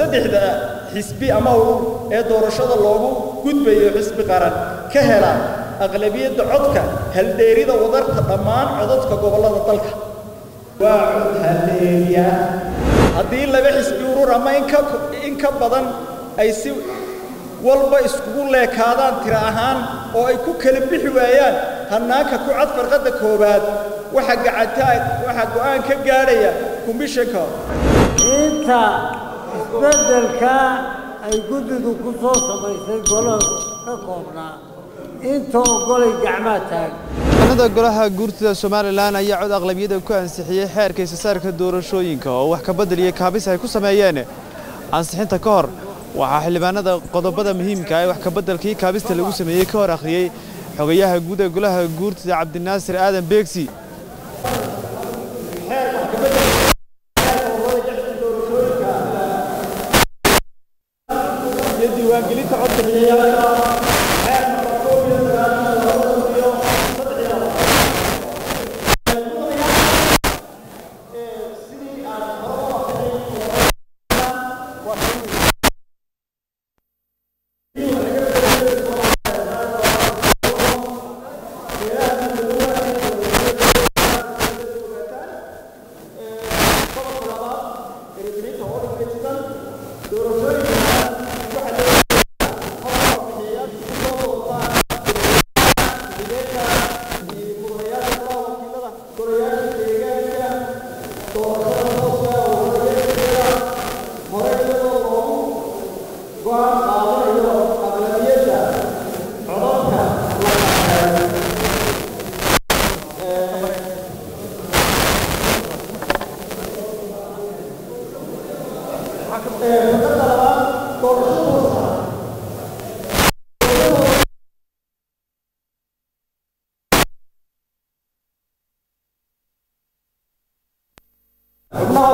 saddexda xisbi ama urur ee doorashada loogu gudbayo xisbi qaran ka hela aqlabiyadda codka haldheerida wadarta dhammaan codadka gobollada dalka. Waa cod haldeeriya. Haddii laba xisbi urur ama in ka badan ay si walba iskugu leekaadaan tiro ahaan oo ay ku kala bixi waayaan hannaanka ku cad farqadda koowaad waxa gacantaa waxaa go'aan ka gaadhaya komishanka inta isbeddelka ay guddidu ku soo samaysay golaha ka koobnaa inta ogolay gacmaa taag xanada golaha guurtida somalilan ayaa cod aqlabiyada ku ansixiyey xeerka isasaarka doorashooyinka oo wax ka bedel iyo kaabis ay ku sameeyeen. Ansixinta ka hor waxaa xildhibaanada qodobada muhiimka ee wax kabeddelkii kaabista lagu sameeyey ka hor akhriyey xogayaha guud ee golaha guurtida cabdinaasir aadan beegsi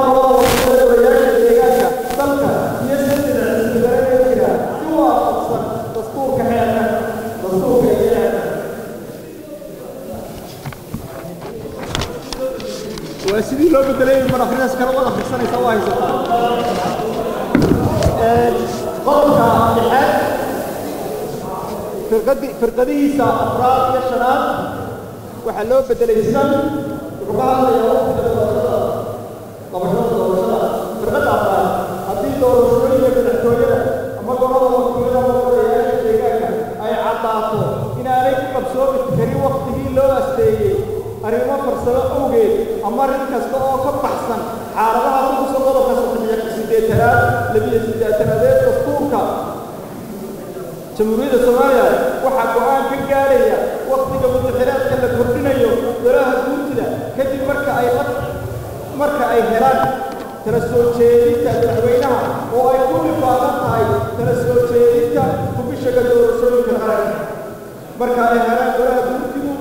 xubnaha golada wakiilada golayaasha deegaanka dalka iyo saddexda xisbigareed ee jira si waafaqsan dastuurka xeerka dastuurka iyo xeerka waa sidii loo bedelay madaxweynaha asteeyey arrimo farsamo awgeed ama rin kasta oo ka baxsan xaaladaha ku kusan qodobka saddex iyo siddeetanaad labiyo siddeetanaad ee dastuurka jamhuuriyadda soomaaliya waxaa go'aan ka gaadhaya wakhtiga mudaxiraadka la kordhinayo golaha guurtida kadib marka ay marka ay helaan tala soo jeedinta madaxweynaha oo ay ku dhifaadan tahay tala soo jeedinta kubishaga doorashooyinka qaranka marka ay helaan golaha guurtigu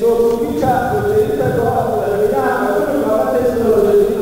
soo gudbinta soo jeedinta golaha madaxweynaha ay ku dhifaadan tahay soo jeedinta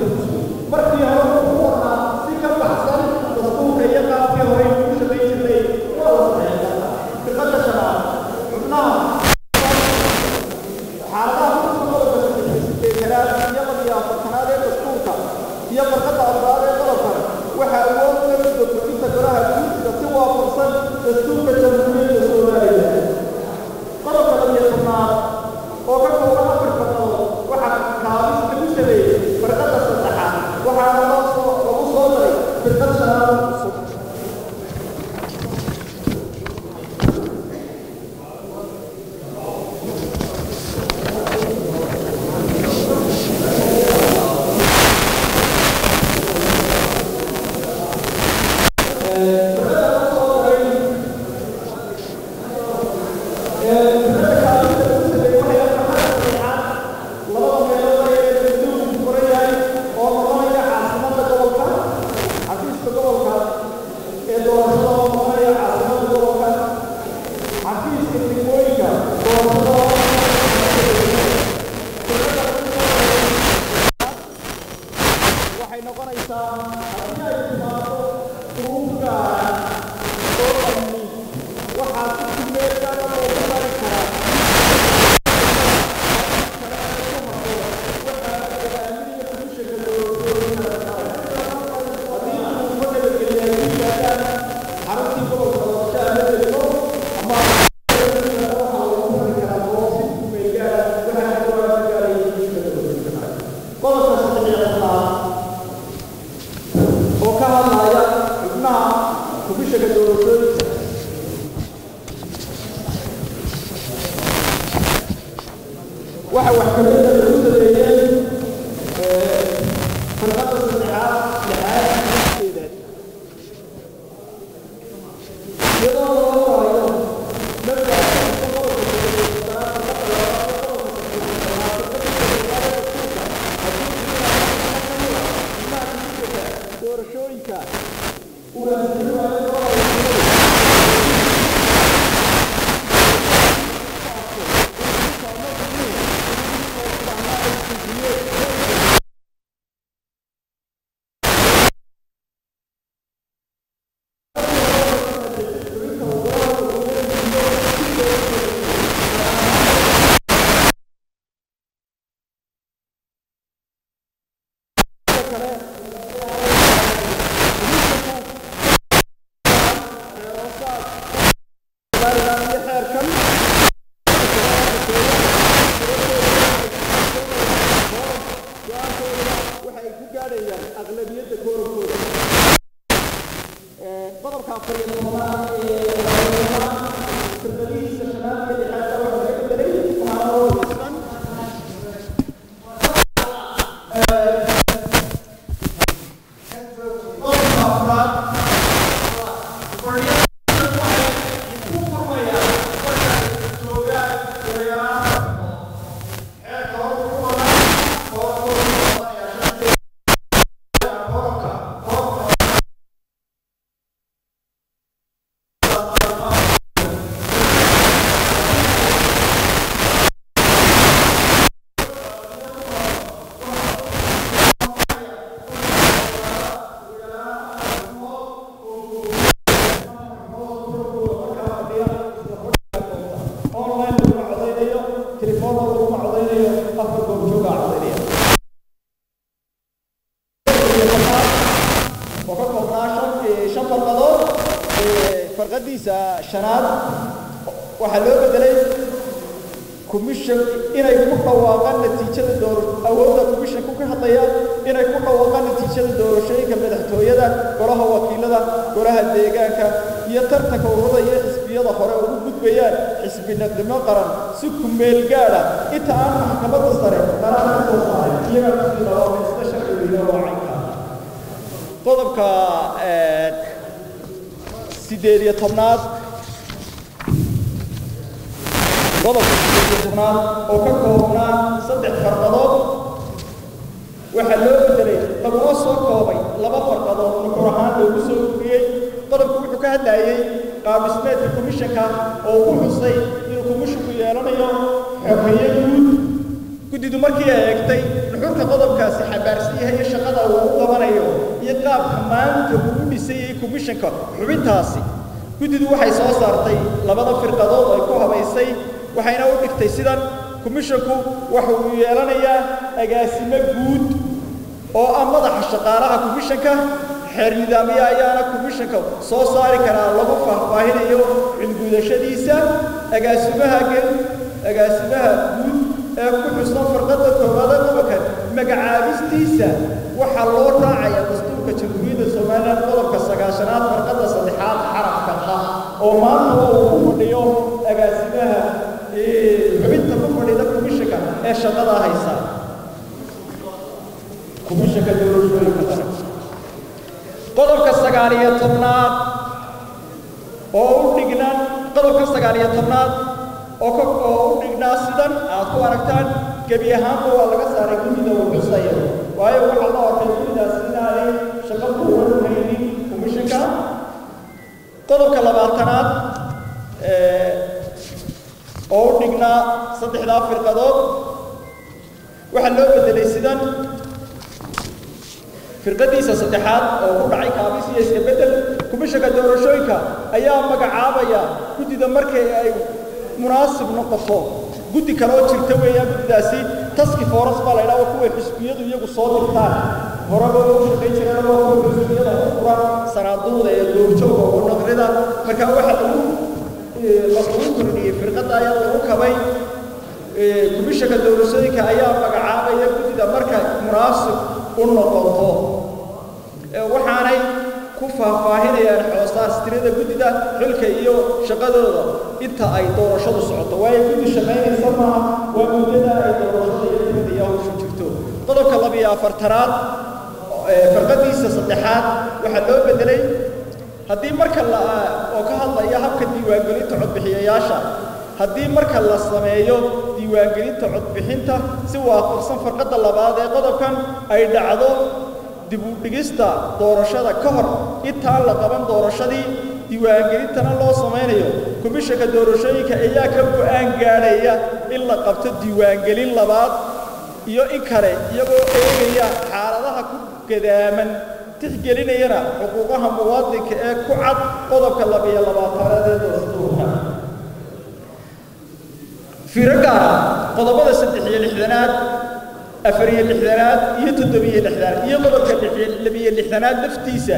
shanaad waxaa loo bedelay commission inay ku dhawaaqaan natiijada door awoodda commissionku ka hadlaya inay ku dhawaaqaan natiijada doorashooyinka madaxtooyada golaha wakiilada golaha deegaanka iyo tartanka ururada iyo xisbiyada hore ugu gudbayaan xisbinaqdimo qaran si ku meel gaadha. Inta aan maxkamadda sare waacanka qodobka sideed iyo tobnaad qodobka sideed iyo tobnaad oo ka koobnaa saddex farqadood waxaa loo bedelay laguma soo koobay laba farqadood nuxur ahaan loogu soo uriyey qodobku wuxuu ka hadlayey qaabismeedka komishanka oo ku xusay inuu komishinku yeelanayo xogeeye guud guddidu markii ay eegtay nuxurka qodobkaasi xabaarsan yahay iyo shaqada uu u qabanayo iyo qaabka maanta uu u dhisayey komishanka xubintaasi guddidu waxay soo saartay labada firqadood ay ku habaysay waxayna u dhigtay sidan komishanku waxa uu yeelanayaa agaasimo guud oo ah madaxa shaqaalaha komishanka xeer nidaamyo ayaana komishanka soo saari karaa lagu faahfaahinayo cilgudashadiisa agaasimaha agaasimaha guud ee ku xusan farqada koowaada qodobka magacaabistiisa waxaa loo raacaya dastuurka jamhuuriyadda somalilan qodobka sagaashanaad farqada saddexaad xarafka ha oo maanta uu ku fadhiyo agaasimaha xubinta ku iyo tobnaad oo u dhignaan qodobka sagaal iyo tobnaad oo oo u dhignaa sidan aad ku aragtaan gebi ahaanba waa laga saaray guddida uu xusaya waayo waxaa la ortay guddidaas shaqo haynin komishanka qodobka labaatanaad oo u dhignaa saddexdaa firqadood. Waxaa loo bedelay sidan firqadiisa saddexaad oo ku dhacay kaabis iyo iska bedel komishanka doorashooyinka ayaa magacaabaya guddida markay ay munaasib noqoto. Guddi kale oo jirta weeyaan guddidaasi taski foras baa la ydhaha waa kuway xisbiyadu iyagu soo dirtaan. Horeba u shaqayn jireen waa kuwa xisbiyada u furan sanaaduuda ee doorjooga oo naqrida. Marka waxa lagu lagu firqada ayaa lagu kabay komishanka doorashooyinka ayaa magacaabaya guddida marka munaasib u noqoto waxaanay ku faahfaahinayaan xoosaastirada guddida xilka iyo shaqadooda inta ay doorashadu socoto waayo guddi shaqaynaysa maaha waa muddada ay doorashada iyo tirada iyo hawshu jirto qodobka labiyo afartanaad farqadiisa saddexaad waxaa loo bedelay haddii marka oo ka hadlaya habka diiwaangelinta codbixiyayaasha haddii marka la sameeyo diiwaangelinta codbixinta si waafaqsan farqadda labaad ee qodobkan ay dhacdo dib u dhigista doorashada ka hor. Intaan la qaban doorashadii diiwaangelintana loo samaynayo komishanka doorashooyinka ayaa ka go'aan gaadhaya in la qabto diiwaangelin labaad iyo in kale iyagoo eegaya xaaladaha ku gadaaman tixgelinayana xuquuqaha muwaadinka ee ku cad qodobka labiyo labaatanaad ee dastuurka fiiro gaara qodobada saddex iyo lixdanaad afar iyo lixdanaad iyo toddobiyo lixdanaad iyo qodobka labiyo lixdanaad laftiisa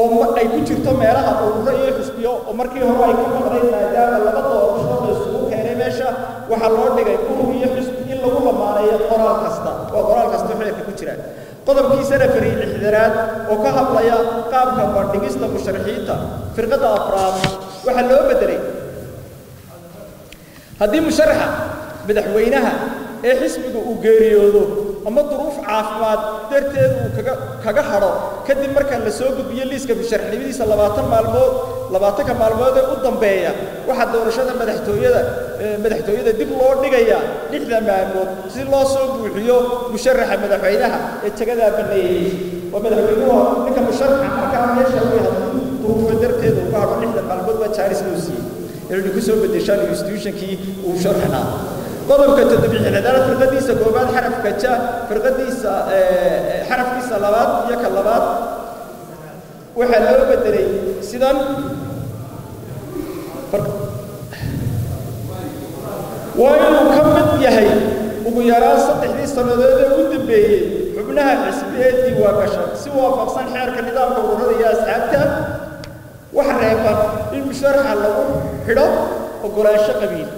oo ay ku jirto meelaha ururo iyo xisbiyo oo markii hore ay ka maqnayd maadaama laba doorasho la isugu keenay meesha waxaa loo dhigay urur iyo xisbi in lagu lamaaneeyo qoraal kasta. Waa qoraal kasta xeerka ku jira qodobkiisana fariid lixdanaad oo ka hadlaya qaabka bandhigista musharaxiinta firqadda afraad loo bedelay haddii musharaxa madaxweynaha ee xisbiga uu geeriyoodo ama duruuf caafimaad darteed uu kaga kaga hadho kadib marka la soo gudbiyo liiska musharaxnimadiisa labaatan maalmood labaatanka maalmood ee u dambeeya waxaa doorashada madaxtooyada madaxtooyada dib loo dhigaya lixda maalmood si loo soo buuxiyo musharaxa madaxweynaha ee jagadaa baneeyey oo madaxweynuhu ninka musharaxa markaa meesha uu yahay duruufo darteed uu ka hadho lixda maalmood baa jaaris loo siiyey inay ku soo bedeshaan institutionkii uu sharxnaa qodobka toddobiixdanaad firqadiisa koobaad xarafka ja firqadiisa xarafkiisa labaad iyo ka labaad waxaa loo bedelay sidan waa inuu ka mid yahay ugu yaraan saddexdii sannadood ee u dambeeyey xubnaha xisbi ee diiwaangasha. Si waafaqsan xeerka nidaamka ururada iyo asxaabta waxa reeban in musharaxa lagu xidho ogolaansho qabiil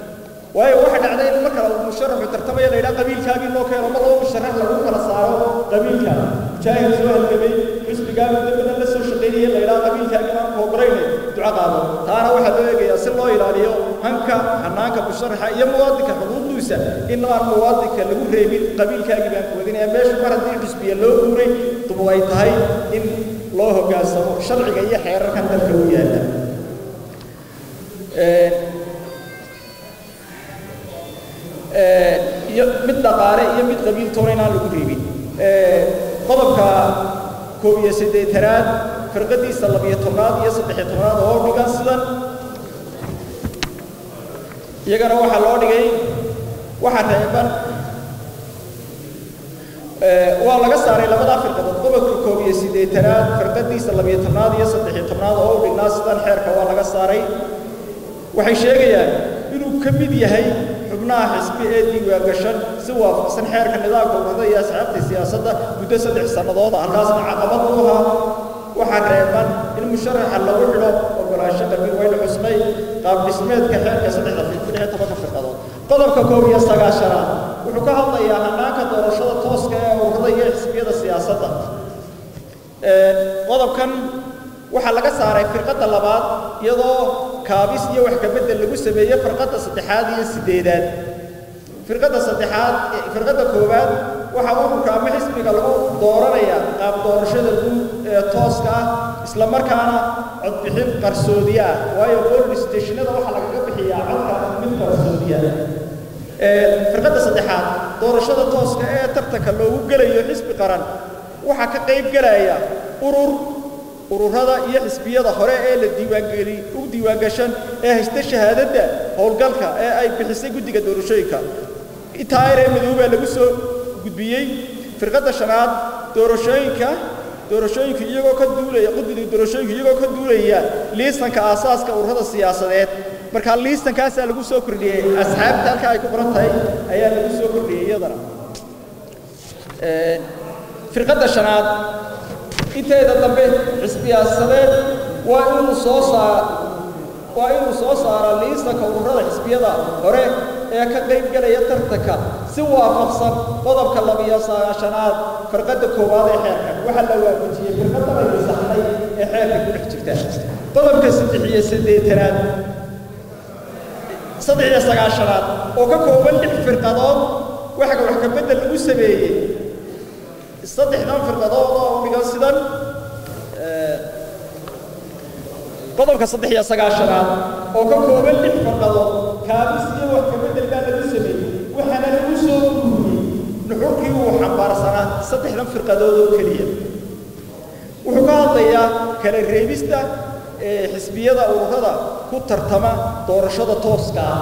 waayo waxa dhacday in marka musharaxu tartamaya la yidhaha qabiilkaagii loo keeno ma laba musharax lagu kala saaro qabiilka mujaahid soo halgamay xisbigaa muddo badan la soo shaqaynaya la yidhaha qabiilkaagii aan ku ogolaynay duco qaado taana waxaa loo eegayaa si loo ilaaliyo hanka hanaanka musharaxa iyo muwaadinka xuquuqdiisa in aan muwaadinka lagu reebin qabiilkaagii baan ku wadinaya meesha mar haddii xisbiya loo guuray dubu ay tahay in loo hoggaansamo sharciga iyo xeerarkan dalka u yaalla iyo mid dhaqaale iyo mid qabiil toona inaan lagu reebin qodobka koob iyo siddeetanaad firqadiisa labiyo tobnaad iyo saddexiyo tobnaad oo dhigan sidan. Iyagana waxaa loo dhigay waxa reeban. Waa laga saaray labadaa firqadood qodobka koob iyo siddeetanaad firqadiisa labiyo tobnaad iyo saddexiyo tobnaad oo dhignaa sidan xeerka waa laga saaray waxay sheegayaan inuu ka mid yahay xubnaha xisbi ee diiwaangashan si waafaqsan xeerka nidaamka ururada iyo asxaabta siyaasadda muddo saddex sannadood. Halkaasna caqabad u ahaa waxaa reeban in musharaxa lagu xidho ogolaansho qabiil wayna xusnay qaab dhismeedka xeerka saddexda firqadood. Qodobka koob iyo sagaashanaad wuxuu ka hadlayaa hanaanka doorashada tooska ee ururada iyo xisbiyada siyaasadda qodobkan waxaa laga saaray firqadda labaad iyadoo kaabis iyo wax kabedel lagu sameeyey firqadda saddexaad iyo sideedaad firqadda saddexaad firqadda koowaad waxaa ururka ama xisbiga lagu dooranaya qaab doorashada ee tooska ah isla markaana codbixin qarsoodiye ah. Waayo stationada waxaa lagaga bixiyaa codka mid qarsoodiye firqadda saddexaad doorashada tooska ee tartanka loogu gelayo xisbi qaran waxaa ka qayb gelaya urur ururada iyo xisbiyada hore ee la diiwaangeli u diiwaangashan ee haysta shahaadadda howlgalka ee ay bixisay guddiga doorashooyinka. Intaa eree madoobaa lagu soo gudbiyey firqadda shanaad doorashooyinka doorashooyinka iyagoo ka duulaya guddiga doorashooyinka iyagoo ka duulaya liisanka aasaaska ururada siyaasadeed. Marka liisankaasaa lagu soo kordhiyey asxaabta halka ay ku qoran tahay ayaa lagu soo kordhiyey iyadana. Firqadda shanaad inteeda dambe xisbiyaasadeed waa inuu soo saar waa inuu soo saara liisanka ururada xisbiyada hore ee ka qayb galaya tartanka si waafaqsan qodobka labiyo sagaashanaad firqadda koowaad ee xeerkan waxaa la waafajiyey firqadda ay saxday ee xeerka ku dhex jirta. Qodobka saddex iyo siddeetanaad saddex iyo sagaashanaad. Oo ka kooban lix firqadood. Waxa wax ka beddel lagu sameeyey saddexdan firqadood oo sidan qodobka saddex iyo sagaashanaad oo ka kooban lix firqadood kaabis iyo wax ka beddel baa lagu sameeyey waxaana lagu soo guuriyey nuxurkii uu xambaarsanaa saddexdan firqadood oo keliya. Wuxuu ka hadlayaa kala reebista ee xisbiyada ururada ku tartama doorashada tooska ah.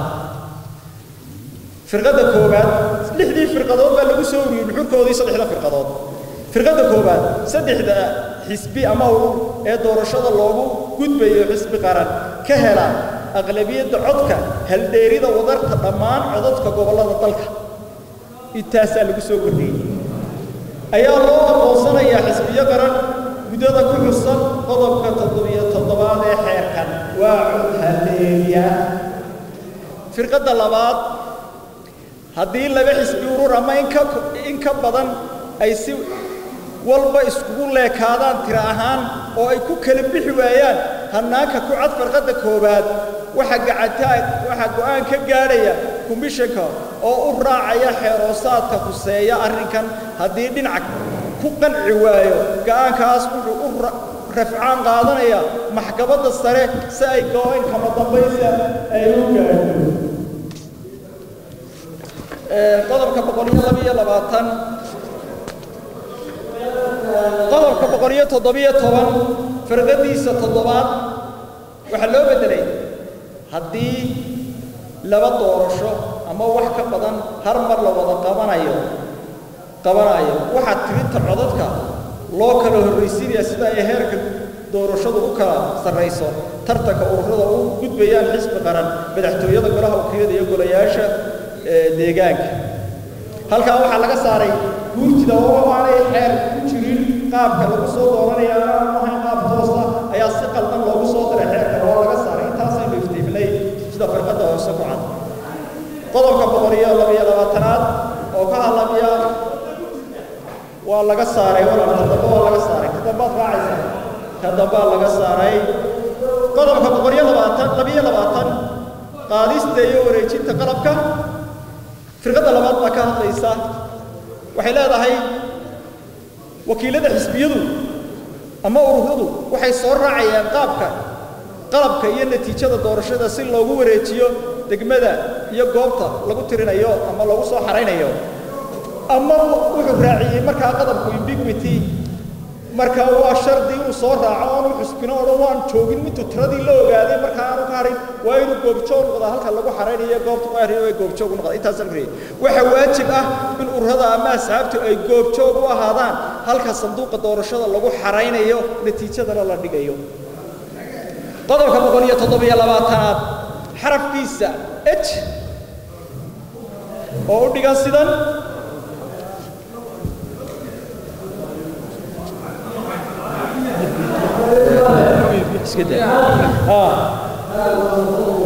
Firqadda koowaad lixdii firqadood baa lagu soo uriyey nuxurkoodii saddexda firqadood firqadda koowaad saddexda xisbi ama ee doorashada loogu gudbayo xisbi qaran ka hela aqlabiyadda codka haldheerida wadarta dhammaan codadka gobollada dalka. Intaasaa lagu soo kordhiyey. Ayaa loo aqoonsanayaa xisbiyo qaran muddada ku xusan qodobka toddobiyo toddobaad ee xeerkan. Waa cod haldheeriya firqadda labaad haddii laba xisbi urur ama in ka badan ay si walba iskugu leekaadaan tiro ahaan oo ay ku kala bixi waayaan hannaanka ku cad farqadda koowaad waxaa gacantaa waxaa go'aan ka gaadhaya komishanka oo u raacaya xeeroosaadka huseeya arrinkan. Haddii dhinac ku qanci waayo go'aankaas wuxuu u rafcaan qaadanaya maxkamadda sare si ay go'aan kama dambaysa ay u gaadho. Qodobka boqol iyo labiyo labaatan qodobka boqol iyo toddobiyo toban firqadiisa toddobaad waxaa loo beddelay haddii laba doorasho ama wax ka badan har mar la wada qabanayo qabanayo. Waxaa tirinta codadka loo kala horraysiinaya sida ay heerka doorashadu u kala sarrayso tartanka ururada u gudbayaan xisbi qaran madaxtooyada golaha wakiilada iyo golayaasha deegaanka. Halkaa waxaa laga saaray guurtida oo aanay xeer ku jirin qaabka lagu soo dooranaya aan ahayn qaab toosa ayaa si qaldan loogu soo diray xeerkan oo laga saaray. Intaasaynu iftiiminay sida firqadda hoose ku cad qodobka boqol iyo labiyo labaatanaad oo ka hadlamaya waa laga saaray walal ka dambe waa laga saaray. Ka dambaad raacaysa. Ka dambaa laga saaray. Qodobka boqol iyo labaatan labiyo labaatan. Qaadista iyo wareejinta qalabka. Firqadda labaad baa ka hadlaysa. Waxay leedahay wakiilada xisbiyadu ama ururadu waxay soo raacayaan qaabka qalabka iyo natiijada doorashada si loogu wareejiyo degmada iyo goobta lagu tirinayo ama lagu soo xaraynayo. Ama wuxuu raaciyey markaa qadabku ubiquity marka waa shardi inuu soo raaco aanu xusbino odhan waan joogin mintuu tiradii la ogaaday markaa aanu ka harin waa inuu goobjoog noqdaa halka lagu xaraynayo goobta qaariyo ay goobjoog noqdaa intaas alfriyay waxa waajib ah in ururada ama asxaabtu ay goobjoog u ahaadaan halka sanduuqa doorashada lagu xaraynayo natiijadana la dhigayo. Qodobka boqol iyo toddobiyo labaatanaad xarafkiisa h oo u dhigan sidan.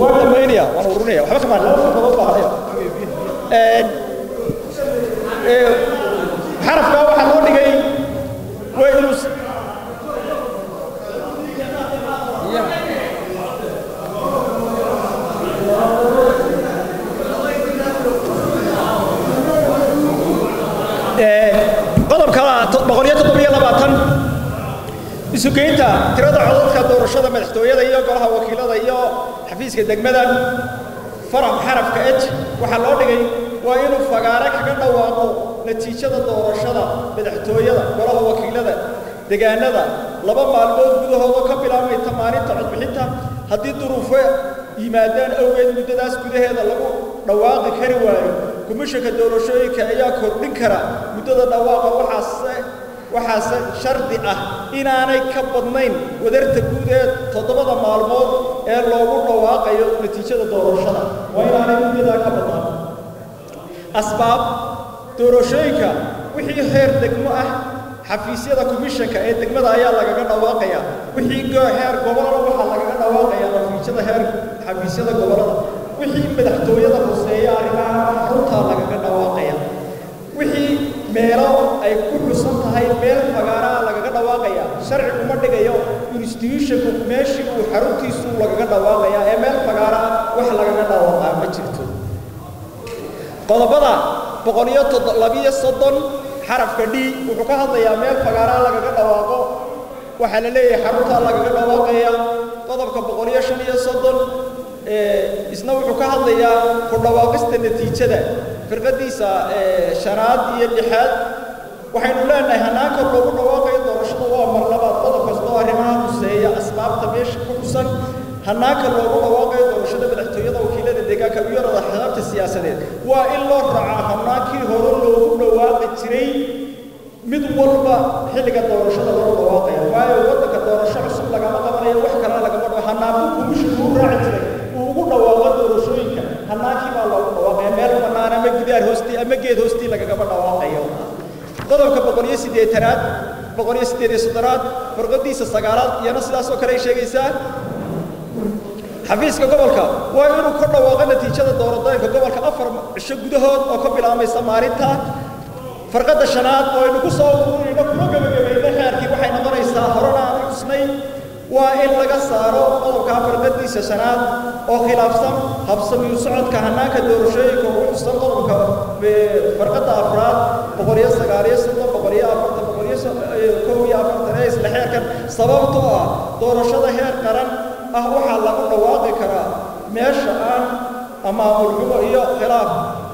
Waan dhamaynaya waan ururinaya waxba laba farqado baahaya xarafkaa waxaa loo dhigay waa inuu qodobka boqol iyo toddobiyo labaatan isugeynta tirada codadka doorashada madaxtooyada iyo golaha wakiilada iyo xafiiska degmada faraf xarafka h waxaa loo dhigay waa inuu fagaare kaga dhawaaqo natiijada doorashada madaxtooyada golaha wakiilada degaanada laba maalmood gudahooda ka bilaabmayta maalinta codbixinta. Haddii duruufo yimaadaan awgeed muddadaas gudaheeda lagu dhawaaqi kari waayo. Komishanka doorashooyinka ayaa kordhin kara muddada dhawaaqa waxaase waxaase shardi ah inaanay ka badnayn wadarta guud ee toddobada maalmood ee loogu dhawaaqayo natiijada doorashada. Waa inaanay muddadaa ka badnaan. Asbaab doorashooyinka wixii heer degmo ah xafiisyada komishanka ee degmada ayaa lagaga dhawaaqaya. Wixii heer gobollada waxaa lagaga dhawaaqaya xafiisyada heer xafiisyada gobollada. Wixii madaxtooyada hoseeya arrimaha xaruntaa lagaga dhawaaqaya. Wixii meelo ay ku xusan tahay meel fagaaraha lagaga dhawaaqaya sharcigu ma dhigayo institutionku meeshii uu xaruntiisu lagaga dhawaaqaya ee meel fagaaraha wax lagaga dhawaaqaa ma jirto. Qodobada boqol iyo labiyo soddon xarafka d wuxuu ka hadlayaa meel fagaaraha lagaga dhawaaqo waxaa la leeyahay xaruntaa lagaga dhawaaqaya. Qodobka boqol iyo shan iyo soddon isna wuxuu ka hadlayaa ku dhawaaqista natiijada firqadiisa shanaad iyo lixaad waxaynu leenahay hanaanka loogu dhawaaqayo doorashada waa marlabaad qodob kastoo arrimaha huseeya asbaabta meesha ku xusan hanaanka loogu dhawaaqayo doorashada madaxtooyada wakiilada deegaanka u yarada xisaabta siyaasadeed waa in loo raacaa hanaankii hore loogu dhawaaqi jiray mid walba xilliga doorashada loo dhawaaqaya waayo waddanka doorasho cusub lagama qabanayo wax kalena lagama dhawo hanaanku kumishiku u raaci jiray uu ugu dhawaaqo doorashooyinka hanaankii baa loogu dhawaaqaya meel bannaan ama gidaar hoostii ama geed hoostii lagagama dhawaaqayo qodobka boqol iyo siddeetanaad boqol iyo siddeed iyo soddonaad farqadiisa sagaalaad iyana sidaas oo kale ay sheegaysaa xafiiska gobolka waa inuu ka dhawaaqo natiijada dooradooyinka gobolka afar cisho gudahood oo ka bilaabmaysa maalinta farqadda shanaad oo aynu ku soo ururayno kuma gebagabayno xeerkii waxay noqonaysaa horena aan xusnay waa in laga saaro qodobka farqadiisa shanaad qodobka farqadda afraad boqol iyo sagaal iyo soddon boqol iyo afartan boqol iyo kow iyo afartan ee isla xeerkan sababtoo ah doorashada heer qaran ah waxaa lagu dhawaaqi karaa meesha aan amaamulxumo iyo khilaaf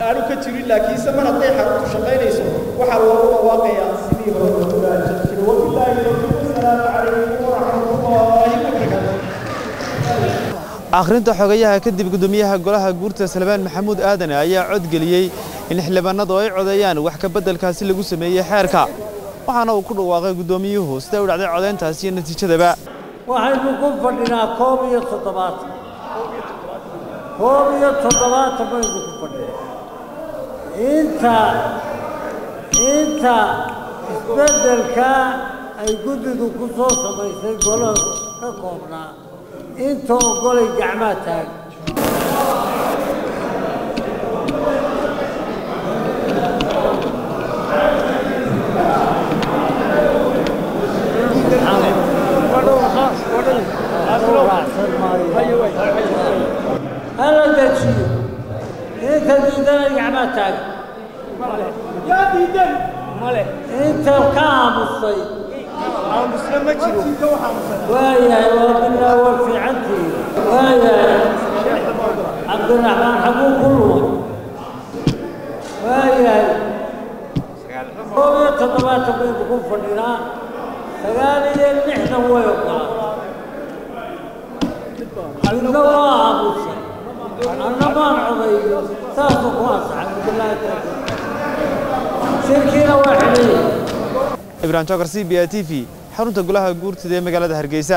aanu ka jirin laakiinse mar hadday xaruntu shaqaynayso waxaa loogu dhawaaqayaa sidii hore loogu raajin jiray wabilaahi tawfiiq wasalaamu calaykum akhrinta xogayaha kadib gudoomiyaha golaha guurta salmaan maxamuud aadan ayaa codgeliyey in xildhibaanadu ay codeeyaan wax ka beddelkaasi lagu sameeyey xeerka. Waxaana uu ku dhawaaqay gudoomiyuhu sida u dhacday codayntaasi iyo natiijadaba? Waxaynu ku fadhinaa koob iyo toddobaatan koob iyo toddobaatan baynu ku fadhinaa. Inta inta isbeddelka ay guddidu ku soo samaysay golaha ka koobnaa inta ogolay gacmaa taag hala dejiyo inta diidanay gacmaa taag yaa diidan inta ka aamusay aamusna ma مسلم ما تشيلو وياي وربنا يوفي عندي وياي عبد الرحمن حبوب كلهم وياي هو تطلعت بيكون فنان سقالي نحن هو يبقى النواه ابو النبان عضي تاسق واسع الحمد لله سير كيلو واحد إبراهيم توكر سي بي تي في xarunta golaha guurtida ee magaalada hargeysa